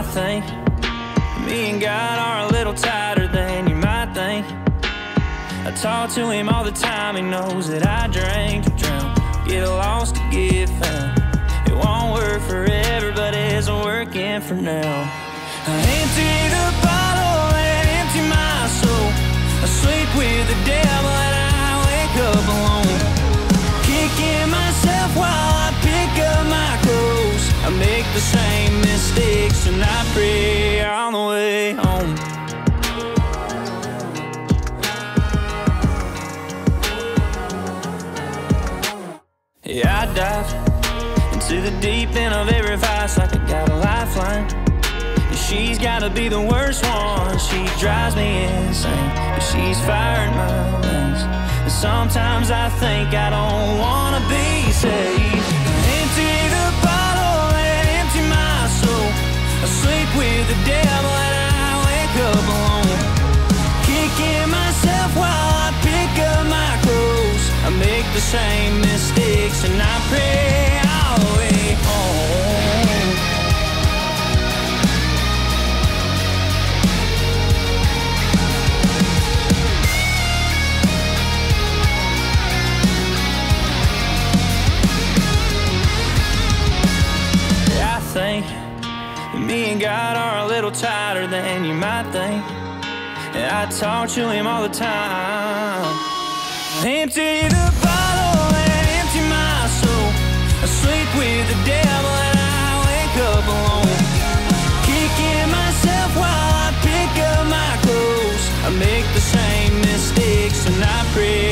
think me and God are a little tighter than you might think. I talk to him all the time, he knows that I drink to drown, get lost to get found. It won't work forever, but it's working for now. I empty the bottle and empty my soul. I sleep with the devil and I wake up alone. Kicking myself while I make the same mistakes and I pray on the way home. Yeah, I dive into the deep end of every vice like I got a lifeline. She's gotta be the worst one. She drives me insane, but she's firing my veins. And sometimes I think I don't wanna be With the devil and I wake up alone. Kicking myself while I pick up my clothes. I make the same mistakes Me and God are a little tighter than you might think. And I talk to Him all the time. Empty the bottle and empty my soul. I sleep with the devil and I wake up alone. Kicking myself while I pick up my clothes. I make the same mistakes and I pray.